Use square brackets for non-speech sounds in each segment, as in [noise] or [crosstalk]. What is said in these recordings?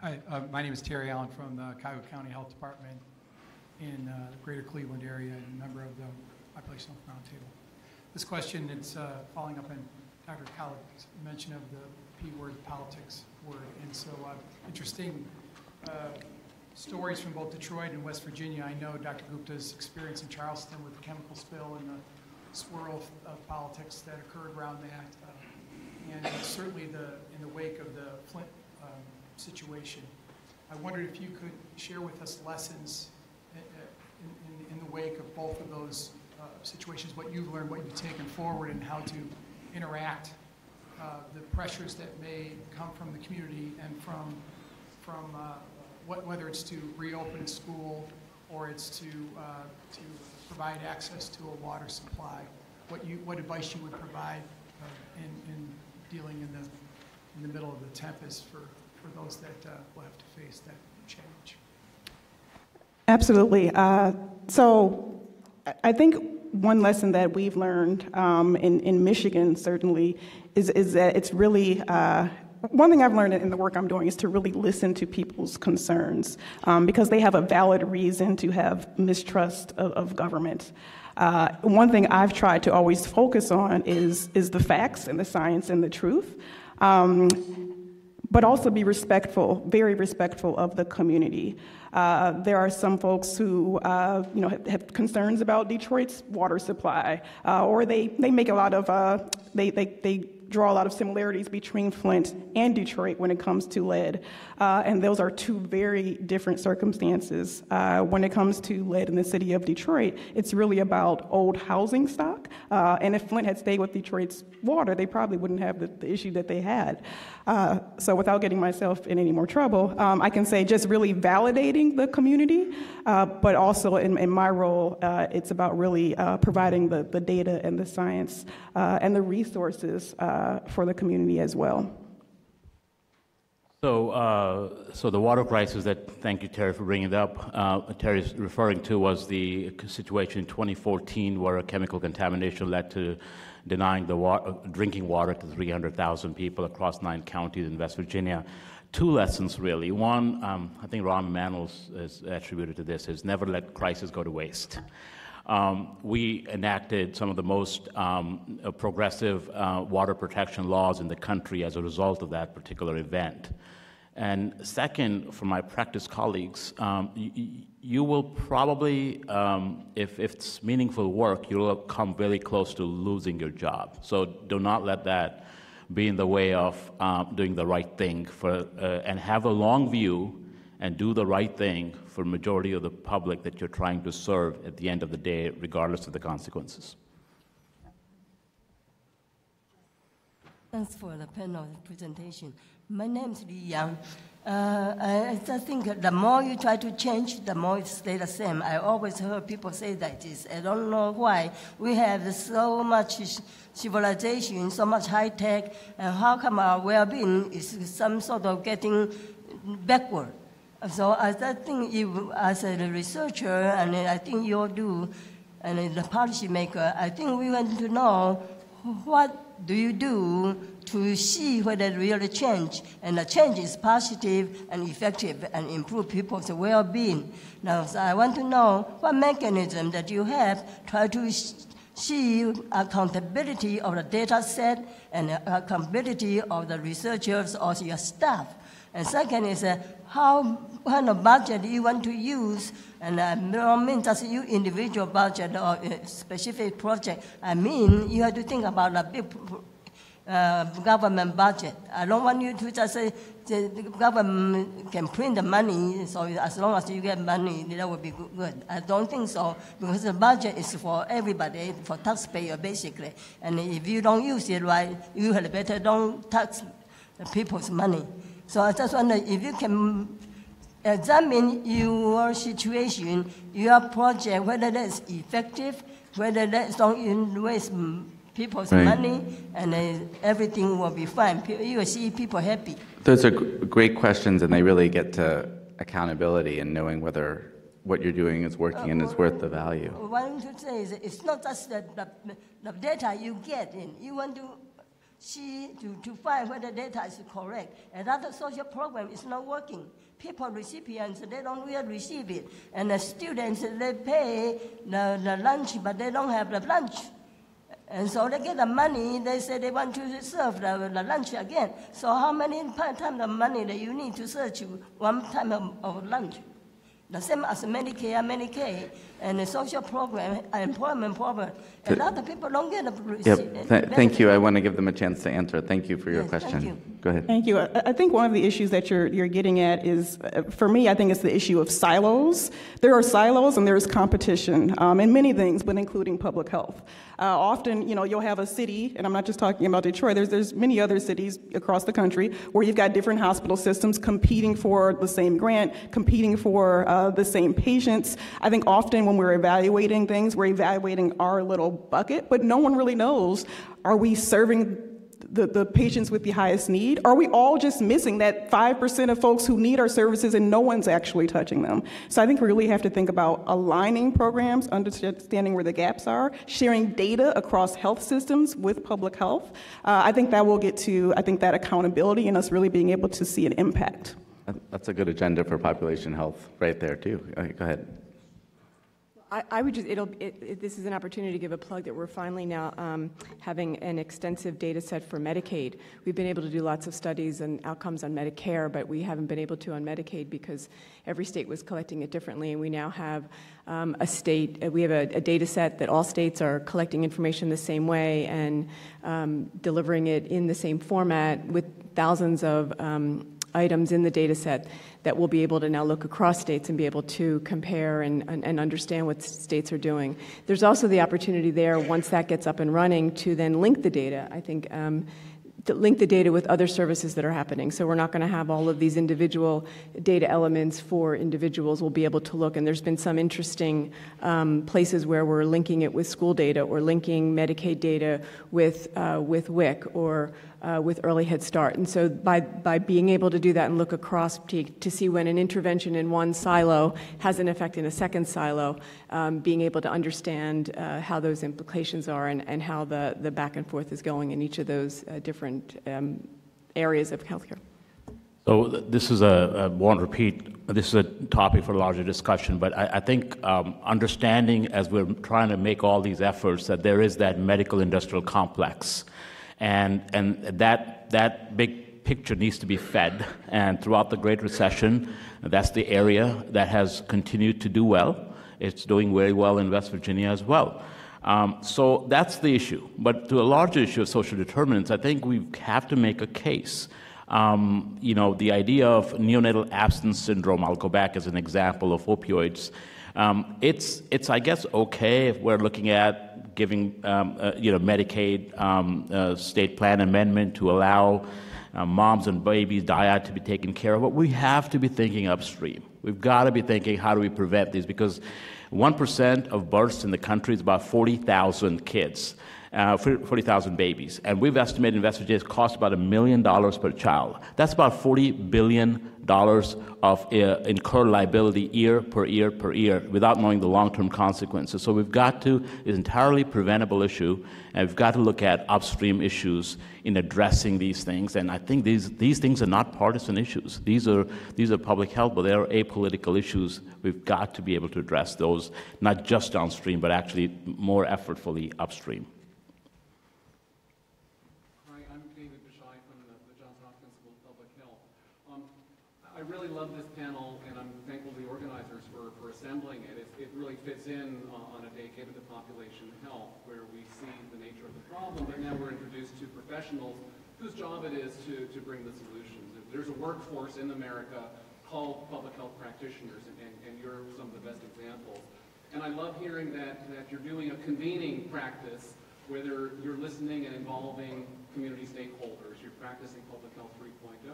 Hi, uh, my name is Terry Allan from the Cuyahoga County Health Department in uh, the greater Cleveland area and a member of the Population Health Roundtable. This question, it's uh, following up on Dr. Collett's mention of the P word, politics word. And so uh, interesting uh, stories from both Detroit and West Virginia. I know Dr. Gupta's experience in Charleston with the chemical spill and the swirl of, of politics that occurred around that. Uh, and certainly the, in the wake of the Flint um, situation. I wondered if you could share with us lessons uh, in, in, in the wake of both of those uh, situations, what you've learned, what you've taken forward, and how to interact uh, the pressures that may come from the community and from, from uh, what, whether it's to reopen school or it's to, uh, to provide access to a water supply, what, you, what advice you would provide uh, in, in dealing in the, in the middle of the tempest for, for those that uh, will have to face that change. Absolutely. Uh, so I think one lesson that we've learned um, in, in Michigan, certainly, is, is that it's really uh, one thing I've learned in the work I'm doing is to really listen to people's concerns um, because they have a valid reason to have mistrust of, of government. Uh, one thing I've tried to always focus on is, is the facts and the science and the truth. Um, but also be respectful, very respectful of the community. Uh, there are some folks who, uh, you know, have, have, concerns about Detroit's water supply, uh, or they, they make a lot of, uh, they, they, they draw a lot of similarities between Flint and Detroit when it comes to lead. Uh, and those are two very different circumstances. Uh, when it comes to lead in the city of Detroit, it's really about old housing stock. Uh, and if Flint had stayed with Detroit's water, they probably wouldn't have the, the issue that they had. Uh, so without getting myself in any more trouble, um, I can say just really validating the community, uh, but also in, in my role, uh, it's about really providing the, the data and the science and the resources uh, for the community as well. So, uh, so the water crisis that, thank you, Terry, for bringing it up. Uh, Terry is referring to was the situation in 2014 where a chemical contamination led to denying the wa- drinking water to 300,000 people across nine counties in West Virginia. Two lessons, really. One, um, I think Rahm Emanuel is attributed to this, is never let crisis go to waste um, we enacted some of the most um, uh, progressive uh, water protection laws in the country as a result of that particular event. And second, for my practice colleagues, um, you will probably, um, if, if, it's meaningful work, you'll come very close to losing your job. So do not let that be in the way of um, doing the right thing for, uh, and have a long view and do the right thing for majority of the public that you're trying to serve at the end of the day, regardless of the consequences. Thanks for the panel presentation. My name is Li Yang. Uh, I just think the more you try to change, the more it stays the same. I always heard people say that. Is, I don't know why. We have so much civilization, so much high tech, and how come our well-being is some sort of getting backward? So I think you, as a researcher, and I think you do, and the policymaker, I think we want to know what do you do to see whether really change, and the change is positive and effective and improve people's well-being. Now, so I want to know what mechanism that you have try to see accountability of the data set and accountability of the researchers or your staff. And second is uh, how kind of budget you want to use, and I don't mean just you individual budget or a specific project. I mean you have to think about a big uh, government budget. I don't want you to just say the government can print the money, so as long as you get money, that would be good. I don't think so, because the budget is for everybody, for taxpayer basically. And if you don't use it right, you had better don't tax people's money. So I just wonder if you can examine your situation, your project, whether that's effective, whether that's don't waste people's right. money, and uh, everything will be fine. You will see people happy. Those are great questions, and they really get to accountability and knowing whether what you're doing is working uh, and is worth the value. What I want to say is it's not just the, the, the data you get in. You want to see to, to find whether data is correct. Another social program is not working. People, recipients, they don't really receive it. And the students, they pay the, the lunch, but they don't have the lunch. And so they get the money, they say they want to serve the, the lunch again. So how many times the money that you need to search one time of, of lunch? The same as Medicare, Medicaid, and the social program, employment program. A lot of people don't get the Yep. Th- Thank you. I want to give them a chance to answer. Thank you for your Yes, thank question. you. Go ahead. Thank you. I I think one of the issues that you're, you're getting at is, uh, for me, I think it's the issue of silos. There are silos and there's competition um, in many things, but including public health. Uh, often, you know, you'll have a city, and I'm not just talking about Detroit, there's, there's many other cities across the country where you've got different hospital systems competing for the same grant, competing for uh, the same patients. I think often when we're evaluating things, we're evaluating our little bucket, but no one really knows, are we serving the, the patients with the highest need? Are we all just missing that 5% of folks who need our services and no one's actually touching them? So I think we really have to think about aligning programs, understanding where the gaps are, sharing data across health systems with public health. Uh, I think that will get to, I think, that accountability and us really being able to see an impact. That's a good agenda for population health right there, too. Uh, Go ahead. I, I would just, it'll, it, it, this is an opportunity to give a plug that we're finally now um, having an extensive data set for Medicaid. We've been able to do lots of studies and outcomes on Medicare, but we haven't been able to on Medicaid because every state was collecting it differently. And we now have um, a state, uh, we have a, a data set that all states are collecting information the same way and um, delivering it in the same format with thousands of um, items in the data set that we'll be able to now look across states and be able to compare and, and, and, understand what states are doing. There's also the opportunity there, once that gets up and running, to then link the data. I think. Um, to link the data with other services that are happening. So we're not going to have all of these individual data elements for individuals. We'll be able to look, and there's been some interesting um, places where we're linking it with school data or linking Medicaid data with uh, with WIC or uh, with early Head Start. And so by, by being able to do that and look across to, to see when an intervention in one silo has an effect in a second silo, um, being able to understand uh, how those implications are and, and how the, the back and forth is going in each of those uh, different um, areas of healthcare. So this is a, a won't repeat. This is a topic for larger discussion, but I, I think um, understanding as we're trying to make all these efforts that there is that medical industrial complex, and and that that big picture needs to be fed. And throughout the Great Recession, that's the area that has continued to do well. It's doing very well in West Virginia as well. Um, so that's the issue. But to a larger issue of social determinants, I think we have to make a case. Um, you know, the idea of neonatal abstinence syndrome, I'll go back as an example of opioids. Um, it's, it's, I guess, okay if we're looking at giving, um, uh, you know, Medicaid um, uh, state plan amendment to allow uh, moms and babies dyad to be taken care of, but we have to be thinking upstream. We've got to be thinking, how do we prevent these? Because 1% of births in the country is about 40,000 kids uh, 40,000 babies. And we've estimated in West Virginia it costs about a million dollars per child. That's about $40 billion of uh, incurred liability year per year per year without knowing the long term consequences. So we've got to, it's an entirely preventable issue, and we've got to look at upstream issues in addressing these things. And I think these, these things are not partisan issues. These are, these are public health, but they are apolitical issues. We've got to be able to address those, not just downstream, but actually more effortfully upstream. I really love this panel, and I'm thankful to the organizers for, for assembling it. it. It really fits in uh, on a day given to population health, where we see the nature of the problem, but now we're introduced to professionals whose job it is to, to bring the solutions. There's a workforce in America called public health practitioners, and, and, and you're some of the best examples. And I love hearing that, that you're doing a convening practice, whether you're listening and involving community stakeholders, you're practicing public health 3.0.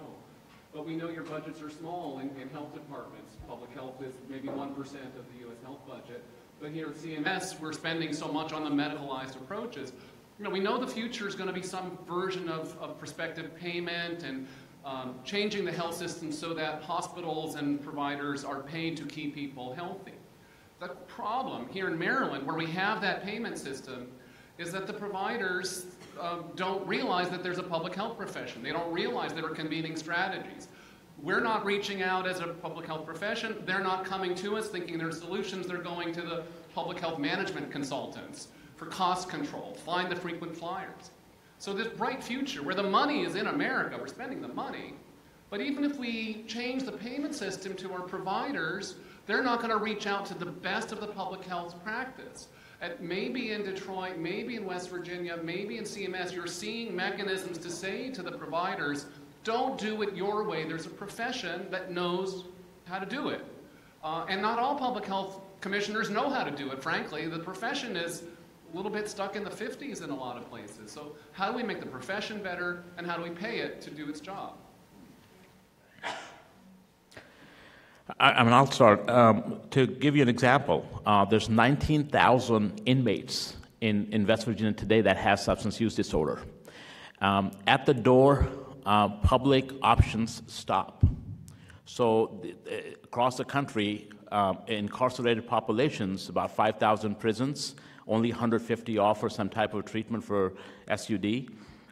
But we know your budgets are small in, in health departments. Public health is maybe 1% of the U.S. health budget. But here at CMS, we're spending so much on the medicalized approaches. You know, we know the future is going to be some version of, of prospective payment and um, changing the health system so that hospitals and providers are paid to keep people healthy. The problem here in Maryland, where we have that payment system, is that the providers um, don't realize that there's a public health profession. They don't realize there are convening strategies. We're not reaching out as a public health profession. They're not coming to us thinking there are solutions. They're going to the public health management consultants for cost control, find the frequent flyers. So this bright future where the money is in America, we're spending the money, but even if we change the payment system to our providers, they're not going to reach out to the best of the public health practice. At maybe in Detroit, maybe in West Virginia, maybe in CMS, you're seeing mechanisms to say to the providers, don't do it your way. There's a profession that knows how to do it. Uh, and not all public health commissioners know how to do it, frankly. The profession is a little bit stuck in the 50s in a lot of places. So, how do we make the profession better, and how do we pay it to do its job? I, I mean, I'll start. Um, to give you an example, uh, there's 19,000 inmates in, in West Virginia today that have substance use disorder. Um, at the door, uh, public options stop. So, across the country, um, incarcerated populations, about 5,000 prisons, only 150 offer some type of treatment for SUD,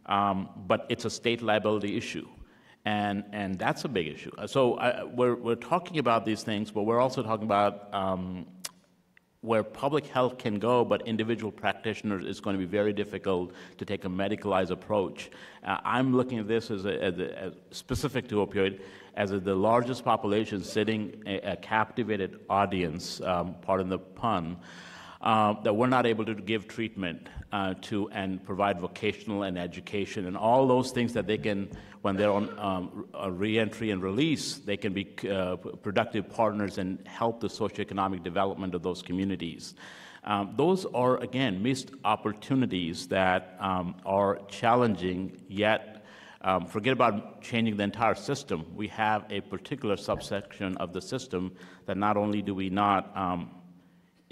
um, but it's a state liability issue. And, and that's a big issue. So uh, we're, we're talking about these things, but we're also talking about um, where public health can go, but individual practitioners is going to be very difficult to take a medicalized approach. Uh, I'm looking at this as, a, as, a, as specific to opioid as a, the largest population sitting a, a captivated audience, um, pardon the pun, uh, that we're not able to give treatment uh, to and provide vocational and education and all those things that they can, when they're on um, reentry and release, they can be uh, productive partners and help the socioeconomic development of those communities. Um, those are, again, missed opportunities that um, are challenging, yet um, forget about changing the entire system. We have a particular subsection of the system that not only do we not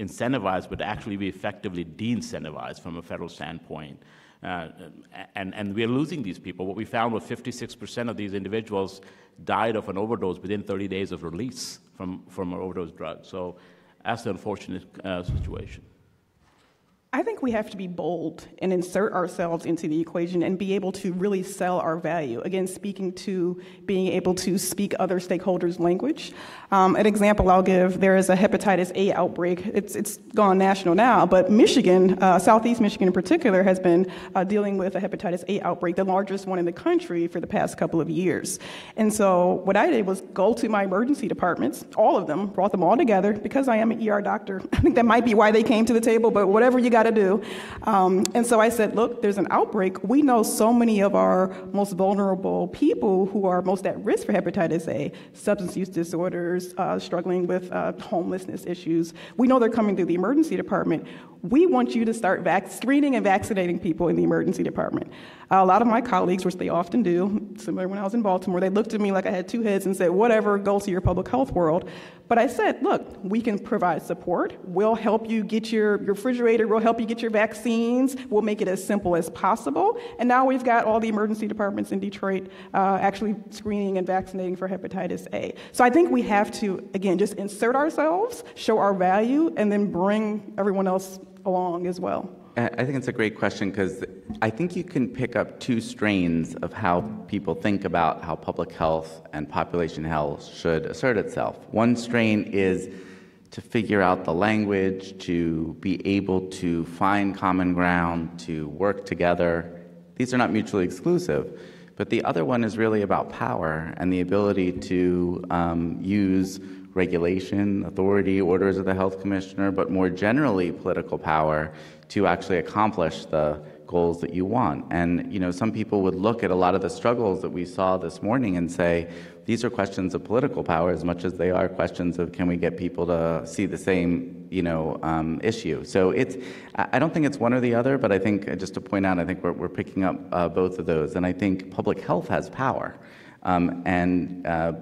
um, incentivize, but actually be effectively de-incentivized from a federal standpoint. Uh, and, and we're losing these people. What we found was 56% of these individuals died of an overdose within 30 days of release from, from an overdose drug. So that's the unfortunate uh, situation. I think we have to be bold and insert ourselves into the equation and be able to really sell our value. Again, speaking to being able to speak other stakeholders' language. Um, an example I'll give there is a hepatitis A outbreak. It's, it's gone national now, but Michigan, uh, Southeast Michigan in particular, has been uh, dealing with a hepatitis A outbreak, the largest one in the country for the past couple of years. And so what I did was go to my emergency departments, all of them, brought them all together because I am an ER doctor. [laughs] I think that might be why they came to the table, but whatever you got got to do. Um, and so I said, look, there's an outbreak. We know so many of our most vulnerable people who are most at risk for hepatitis A, substance use disorders, uh, struggling with uh, homelessness issues. We know they're coming through the emergency department. We want you to start vac- screening and vaccinating people in the emergency department. Uh, a lot of my colleagues, which they often do, similar when I was in Baltimore, they looked at me like I had two heads and said, whatever, go to your public health world. But I said, look, we can provide support. We'll help you get your, your refrigerator. We'll help you get your vaccines. We'll make it as simple as possible. And now we've got all the emergency departments in Detroit uh, actually screening and vaccinating for hepatitis A. So I think we have to, again, just insert ourselves, show our value, and then bring everyone else along as well. I think it's a great question because I think you can pick up two strains of how people think about how public health and population health should assert itself. One strain is to figure out the language, to be able to find common ground, to work together. These are not mutually exclusive. But the other one is really about power and the ability to um, use regulation, authority, orders of the health commissioner, but more generally political power to actually accomplish the goals that you want. And you know, some people would look at a lot of the struggles that we saw this morning and say, these are questions of political power as much as they are questions of can we get people to see the same, you know, um, issue. So it's, I don't think it's one or the other, but I think uh, just to point out, I think we're, we're picking up uh, both of those, and I think public health has power, um, and. Uh,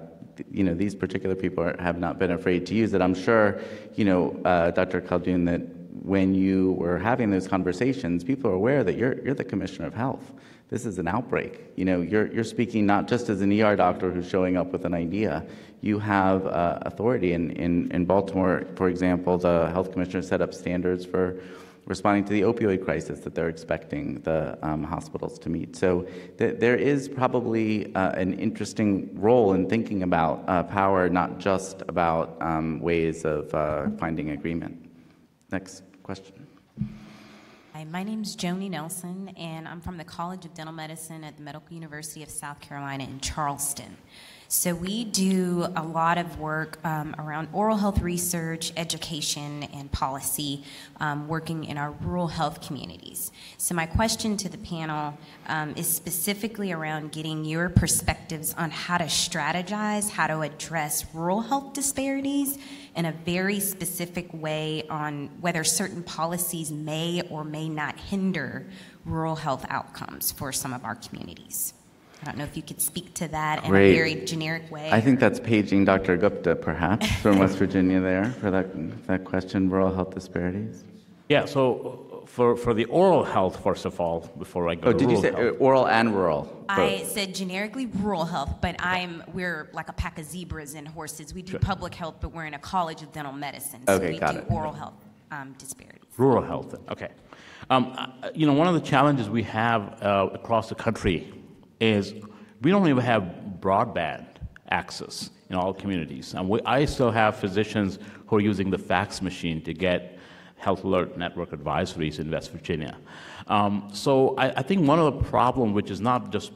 you know, these particular people are, have not been afraid to use it. I'm sure, you know, uh, Dr. Khaldun, that when you were having those conversations, people are aware that you're, you're the commissioner of health. This is an outbreak. You know, you're, you're speaking not just as an ER doctor who's showing up with an idea. You have uh, authority. In, in, in Baltimore, for example, the health commissioner set up standards for responding to the opioid crisis that they're expecting the um, hospitals to meet. So th- there is probably uh, an interesting role in thinking about uh, power, not just about um, ways of uh, finding agreement. Next question. Hi, my name is Joni Nelson, and I'm from the College of Dental Medicine at the Medical University of South Carolina in Charleston. So, we do a lot of work um, around oral health research, education, and policy, um, working in our rural health communities. So, my question to the panel um, is specifically around getting your perspectives on how to strategize, how to address rural health disparities in a very specific way on whether certain policies may or may not hinder rural health outcomes for some of our communities. I don't know if you could speak to that in a very generic way. I think that's paging Dr. Gupta, perhaps, from West [laughs] Virginia there for that, that question, rural health disparities. Yeah, so for, for the oral health, first of all, before I go Oh, to did you say health. uh, oral and rural? I both? said generically rural health, but I'm we're like a pack of zebras and horses. We do public health, but we're in a college of dental medicine, so Okay, we got do it. oral health um, disparities. Rural health, okay. Um, uh, you know, one of the challenges we have uh, across the country is we don't even have broadband access in all communities. And we, I still have physicians who are using the fax machine to get health alert network advisories in West Virginia. Um, so I, I think one of the problem, which is not just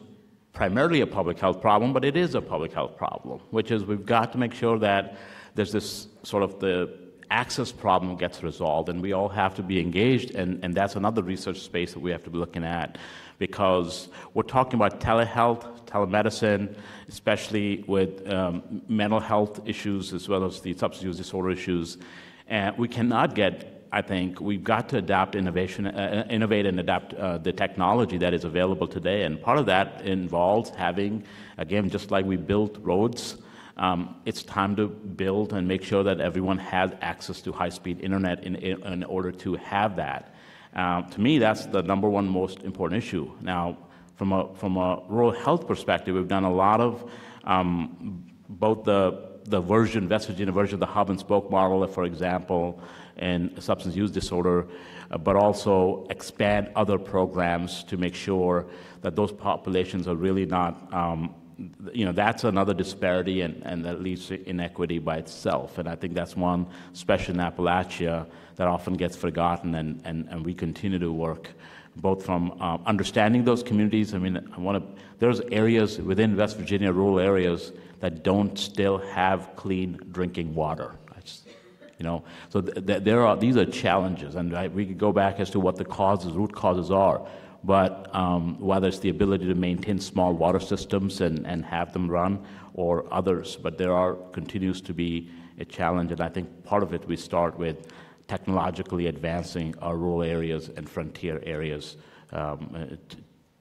primarily a public health problem, but it is a public health problem, which is we've got to make sure that there's this sort of the access problem gets resolved, and we all have to be engaged, and, and that's another research space that we have to be looking at because we're talking about telehealth, telemedicine, especially with um, mental health issues as well as the substance use disorder issues. And we cannot get, I think, we've got to adapt innovation, uh, innovate and adapt uh, the technology that is available today. And part of that involves having, again, just like we built roads, um, it's time to build and make sure that everyone has access to high-speed internet in, in, in order to have that. Um, to me, that's the number one most important issue. Now, from a, from a rural health perspective, we've done a lot of um, both the, the version, West version of the hub and spoke model, for example, in substance use disorder, uh, but also expand other programs to make sure that those populations are really not, um, you know, that's another disparity and, and that leads to inequity by itself. And I think that's one, especially in Appalachia, that often gets forgotten, and, and, and we continue to work both from um, understanding those communities. I mean, I want to, there's areas within West Virginia, rural areas, that don't still have clean drinking water. You know, so th- th- there are these are challenges, and I, we could go back as to what the causes, root causes are. But um, whether it's the ability to maintain small water systems and, and have them run, or others, but there are continues to be a challenge, and I think part of it we start with technologically advancing our rural areas and frontier areas um, uh,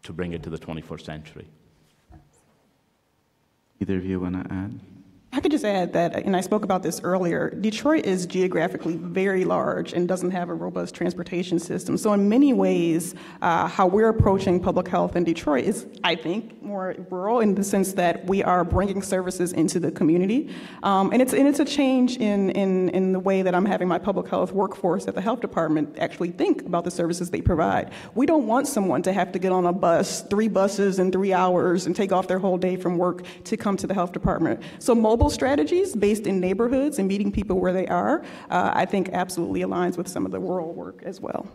to bring it to the 21st century. Either of you want to add? I could just add that, and I spoke about this earlier, Detroit is geographically very large and doesn't have a robust transportation system. So, in many ways, uh, how we're approaching public health in Detroit is, I think, more rural in the sense that we are bringing services into the community. Um, and, it's, and it's a change in, in, in the way that I'm having my public health workforce at the health department actually think about the services they provide. We don't want someone to have to get on a bus, three buses in three hours, and take off their whole day from work to come to the health department. So, mobile strategies based in neighborhoods and meeting people where they are, uh, I think absolutely aligns with some of the rural work as well.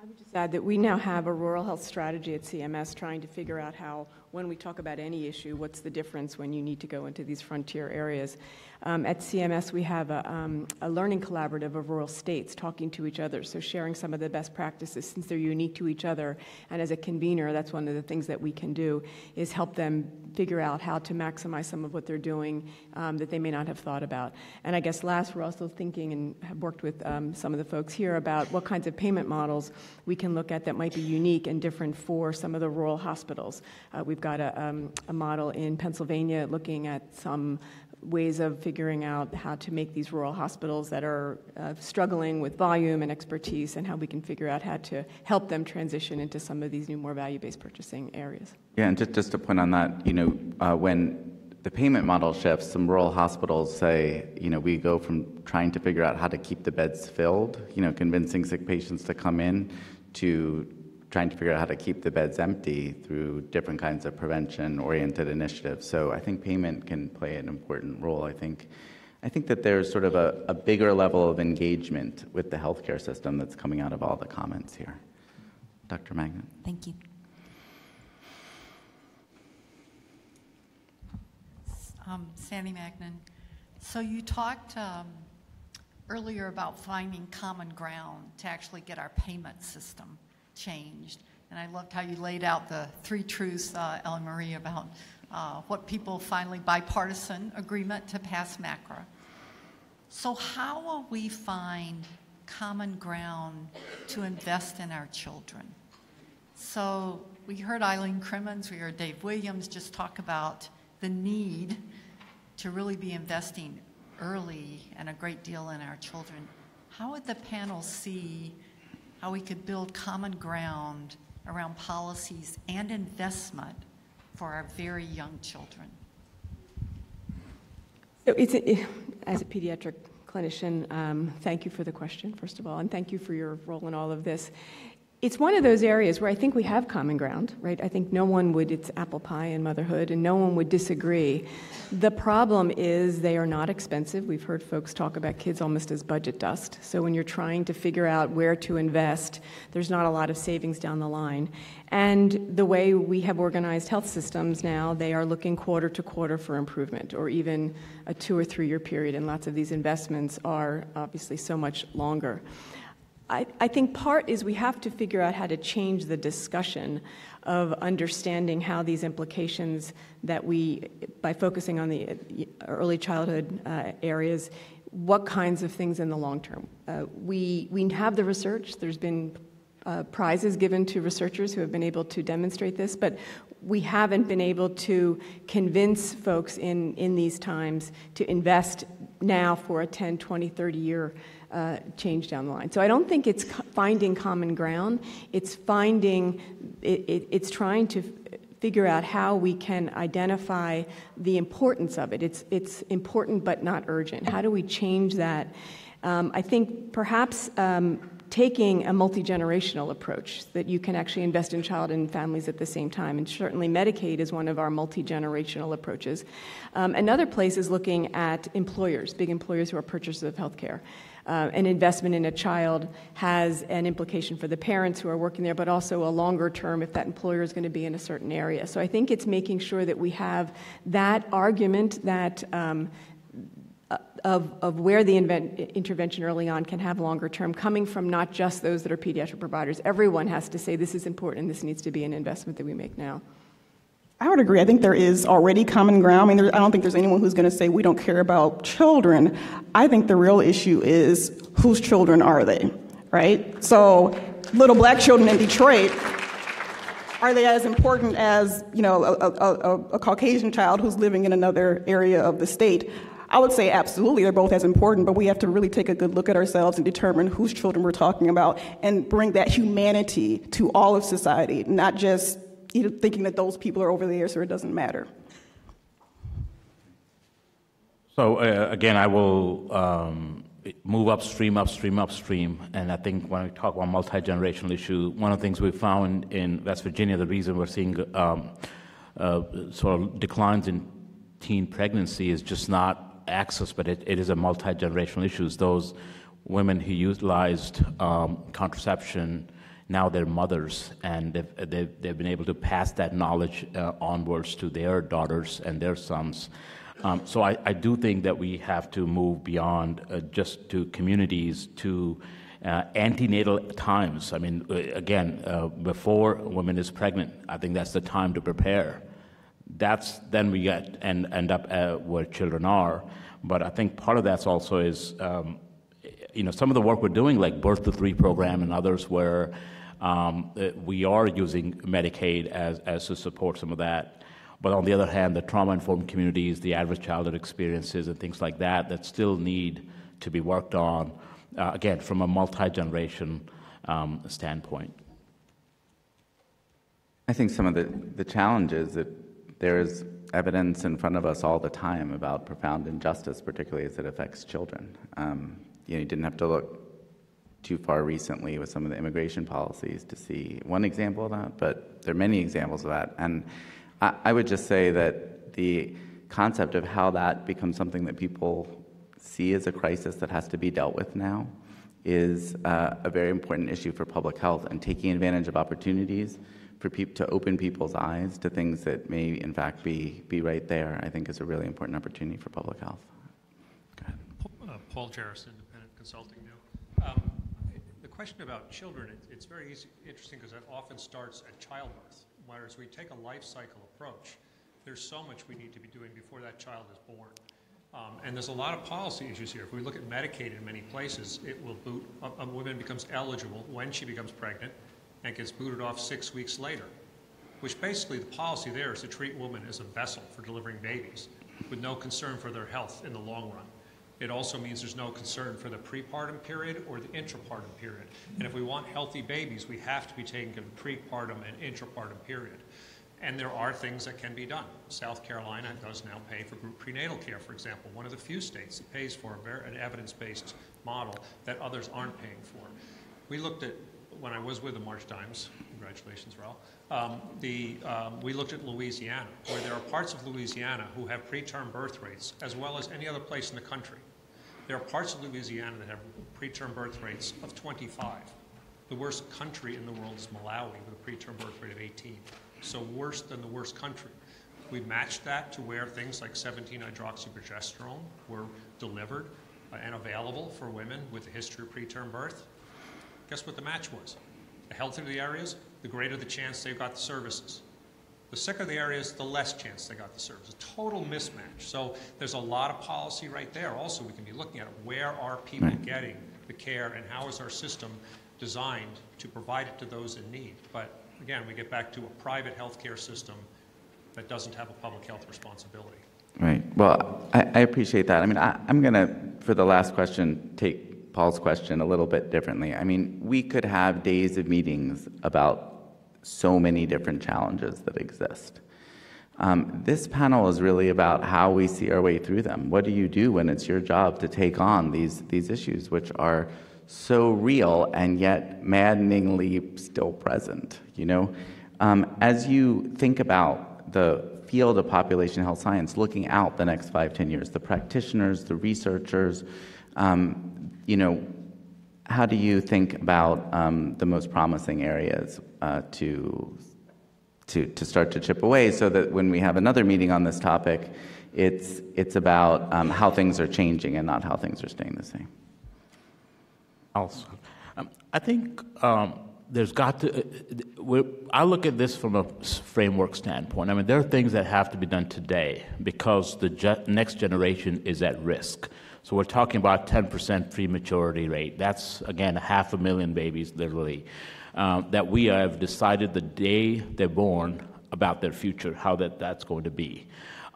I would just add that we now have a rural health strategy at CMS trying to figure out how, when we talk about any issue, what's the difference when you need to go into these frontier areas. Um, at CMS, we have a, um, a learning collaborative of rural states talking to each other, so sharing some of the best practices since they're unique to each other. And as a convener, that's one of the things that we can do is help them figure out how to maximize some of what they're doing um, that they may not have thought about. And I guess last, we're also thinking and have worked with um, some of the folks here about what kinds of payment models we can look at that might be unique and different for some of the rural hospitals. Uh, we've got a, um, a model in Pennsylvania looking at some ways of figuring out how to make these rural hospitals that are uh, struggling with volume and expertise and how we can figure out how to help them transition into some of these new more value-based purchasing areas. Yeah, and just, just to point on that, you know, uh, when the payment model shifts. Some rural hospitals say, you know, we go from trying to figure out how to keep the beds filled, you know, convincing sick patients to come in, to trying to figure out how to keep the beds empty through different kinds of prevention-oriented initiatives. So I think payment can play an important role. I think, I think that there's sort of a, a bigger level of engagement with the healthcare system that's coming out of all the comments here. Dr. Magnan. Thank you. Um, Sandy Magnan. So you talked um, earlier about finding common ground to actually get our payment system changed. And I loved how you laid out the three truths, uh, Ellen Marie, about uh, what people finally bipartisan agreement to pass MACRA. So how will we find common ground to invest in our children? So we heard Eileen Crimmins, we heard Dave Williams just talk about the need to really be investing early and a great deal in our children. How would the panel see how we could build common ground around policies and investment for our very young children? A, as a pediatric clinician, um, thank you for the question, first of all, and thank you for your role in all of this. It's one of those areas where I think we have common ground, right? I think no one would, it's apple pie and motherhood, and no one would disagree. The problem is they are not expensive. We've heard folks talk about kids almost as budget dust. So when you're trying to figure out where to invest, there's not a lot of savings down the line. And the way we have organized health systems now, they are looking quarter to quarter for improvement, or even a two or three year period, and lots of these investments are obviously so much longer. I, I, think part is we have to figure out how to change the discussion of understanding how these implications that we, by focusing on the early childhood uh, areas, what kinds of things in the long term. Uh, we, we have the research, there's been uh, prizes given to researchers who have been able to demonstrate this, but we haven't been able to convince folks in, in these times to invest now for a 10, 20, 30 year uh, change down the line. So I don't think it's finding common ground. It's finding, it, it, it's trying to figure out how we can identify the importance of it. It's, it's important but not urgent. How do we change that? Um, I think perhaps um, taking a multi generational approach that you can actually invest in child and families at the same time. And certainly Medicaid is one of our multi generational approaches. Um, another place is looking at employers, big employers who are purchasers of health care uh, an investment in a child has an implication for the parents who are working there, but also a longer term if that employer is going to be in a certain area. So I think it's making sure that we have that argument that. Um, uh, of, of where the invent, intervention early on can have longer term, coming from not just those that are pediatric providers. Everyone has to say this is important and this needs to be an investment that we make now. I would agree. I think there is already common ground. I mean, there, I don't think there's anyone who's going to say we don't care about children. I think the real issue is whose children are they, right? So, little black children in Detroit, are they as important as you know a, a, a, a Caucasian child who's living in another area of the state? I would say absolutely, they're both as important, but we have to really take a good look at ourselves and determine whose children we're talking about and bring that humanity to all of society, not just thinking that those people are over there, so it doesn't matter. So uh, again, I will um, move upstream, upstream, upstream, and I think when we talk about multi-generational issue, one of the things we found in West Virginia, the reason we're seeing um, uh, sort of declines in teen pregnancy is just not access, but it, it is a multi-generational issue. Those women who utilized um, contraception now they're mothers, and they've, they've, they've been able to pass that knowledge uh, onwards to their daughters and their sons. Um, so I, I, do think that we have to move beyond uh, just to communities to uh, antenatal times. I mean, uh, again, uh, before a woman is pregnant, I think that's the time to prepare. That's then we get and end up where children are. But I think part of that also is, um, you know, some of the work we're doing, like Birth to Three program and others, where um, uh, we are using Medicaid as, as to support some of that. But on the other hand, the trauma informed communities, the adverse childhood experiences, and things like that, that still need to be worked on, uh, again, from a multi generation um, standpoint. I think some of the, the challenges that there is evidence in front of us all the time about profound injustice, particularly as it affects children. Um, you know, you didn't have to look too far recently with some of the immigration policies to see one example of that, but there are many examples of that. And I, I would just say that the concept of how that becomes something that people see as a crisis that has to be dealt with now is uh, a very important issue for public health and taking advantage of opportunities for people to open people's eyes to things that may in fact be, be right there, I think is a really important opportunity for public health. Go ahead. Uh, Paul Jarris, Independent Consulting. Um, question about children, it, it's very easy, interesting because it often starts at childbirth, whereas we take a life cycle approach. There's so much we need to be doing before that child is born. Um, and there's a lot of policy issues here. If we look at Medicaid in many places, it will boot, a, a woman becomes eligible when she becomes pregnant and gets booted off six weeks later, which basically the policy there is to treat women as a vessel for delivering babies with no concern for their health in the long run. It also means there's no concern for the prepartum period or the intrapartum period. And if we want healthy babies, we have to be taking care of the prepartum and intrapartum period. And there are things that can be done. South Carolina does now pay for group prenatal care, for example, one of the few states that pays for an evidence-based model that others aren't paying for. We looked at, when I was with the March Times, congratulations, Rahul, um, the, um, we looked at Louisiana, where there are parts of Louisiana who have preterm birth rates, as well as any other place in the country. There are parts of Louisiana that have preterm birth rates of 25. The worst country in the world is Malawi with a preterm birth rate of 18 so worse than the worst country. We matched that to where things like 17-hydroxyprogesterone were delivered uh, and available for women with a history of preterm birth. Guess what the match was? The healthier the areas, the greater the chance they've got the services. The sicker the areas, the less chance they got the services. Total mismatch. So there's a lot of policy right there. Also, we can be looking at where are people getting the care and how is our system designed to provide it to those in need. But again, we get back to a private healthcare system that doesn't have a public health responsibility. Right. Well, I, I appreciate that. I mean, I, I'm going to, for the last question, take Paul's question a little bit differently. I mean, we could have days of meetings about so many different challenges that exist. Um, this panel is really about how we see our way through them. What do you do when it's your job to take on these, these issues, which are so real and yet maddeningly still present, you know? Um, as you think about the field of population health science looking out the next five, ten years, the practitioners, the researchers, um, you know, how do you think about um, the most promising areas uh, to, to, to start to chip away so that when we have another meeting on this topic, it's, it's about um, how things are changing and not how things are staying the same? Also, um, I think um, there's got to. Uh, I look at this from a framework standpoint. I mean, there are things that have to be done today because the ge- next generation is at risk. So we're talking about 10% prematurity rate. That's again half a million babies, literally, um, that we have decided the day they're born about their future, how that, that's going to be.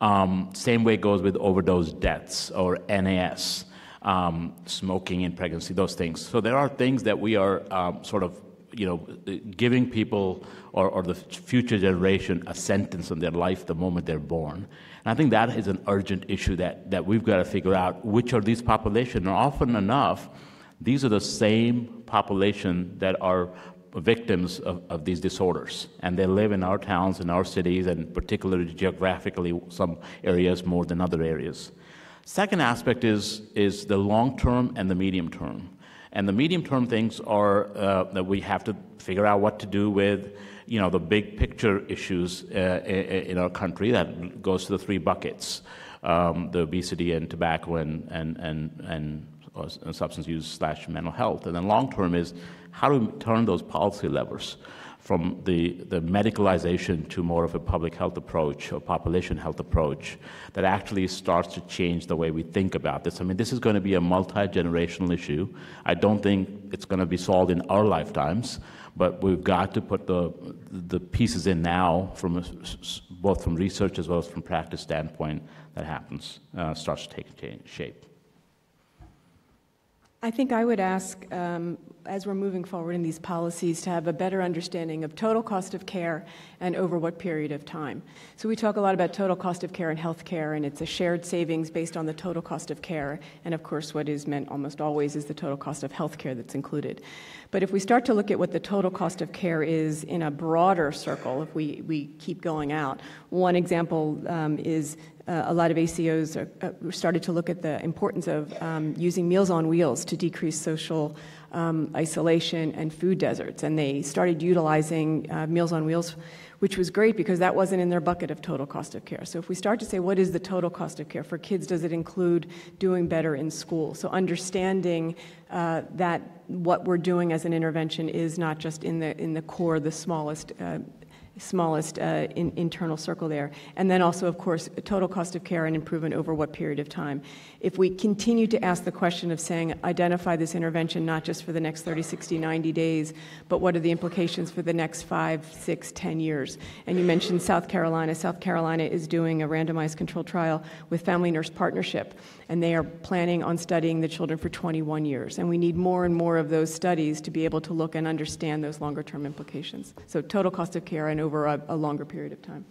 Um, same way goes with overdose deaths or NAS um, smoking in pregnancy, those things. So there are things that we are um, sort of, you know, giving people or, or, the future generation a sentence on their life the moment they're born. And I think that is an urgent issue that, that we've got to figure out which are these populations. And often enough, these are the same population that are victims of, of, these disorders. And they live in our towns, in our cities, and particularly geographically, some areas more than other areas. Second aspect is, is the long term and the medium term. And the medium term things are uh, that we have to figure out what to do with, you know, the big picture issues uh, in our country that goes to the three buckets, um, the obesity and tobacco and, and, and, and uh, substance use slash mental health. And then long term is how do we turn those policy levers from the, the medicalization to more of a public health approach or population health approach that actually starts to change the way we think about this. I mean, this is going to be a multi generational issue. I don't think it's going to be solved in our lifetimes, but we've got to put the, the pieces in now, from a, both from research as well as from practice standpoint, that happens, uh, starts to take shape. I think I would ask, um, as we're moving forward in these policies, to have a better understanding of total cost of care and over what period of time. So we talk a lot about total cost of care in healthcare, and it's a shared savings based on the total cost of care. And of course, what is meant almost always is the total cost of healthcare that's included. But if we start to look at what the total cost of care is in a broader circle, if we, we keep going out, one example um, is uh, a lot of ACOs are, uh, started to look at the importance of um, using Meals on Wheels to decrease social um, isolation and food deserts. And they started utilizing uh, Meals on Wheels, which was great because that wasn't in their bucket of total cost of care. So if we start to say, what is the total cost of care for kids? Does it include doing better in school? So understanding uh, that what we're doing as an intervention is not just in the in the core, the smallest uh, smallest uh, in, internal circle there. And then also, of course, total cost of care and improvement over what period of time. If we continue to ask the question of saying, identify this intervention not just for the next 30, 60, 90 days, but what are the implications for the next five, six, ten years? And you mentioned South Carolina. South Carolina is doing a randomized controlled trial with Family Nurse Partnership, and they are planning on studying the children for 21 years. And we need more and more of those studies to be able to look and understand those longer term implications. So, total cost of care and over a, a longer period of time.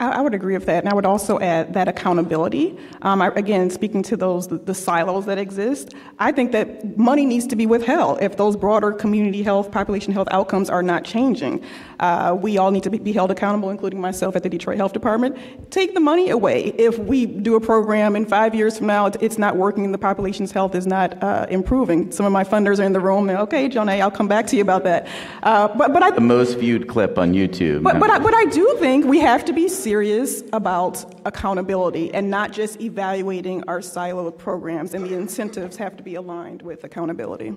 I, would agree with that, and I would also add that accountability. Um, I, again, speaking to those the, the, silos that exist, I think that money needs to be withheld if those broader community health, population health outcomes are not changing. Uh, we all need to be held accountable, including myself at the Detroit Health Department. Take the money away if we do a program and five years from now it's not working and the population's health is not uh, improving. Some of my funders are in the room. They're okay, John A. I'll come back to you about that. Uh, but but I, the most viewed clip on YouTube. But but I, but I do think we have to be serious about accountability and not just evaluating our siloed programs, and the incentives have to be aligned with accountability.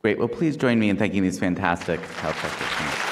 Great. Well, please join me in thanking these fantastic health practitioners.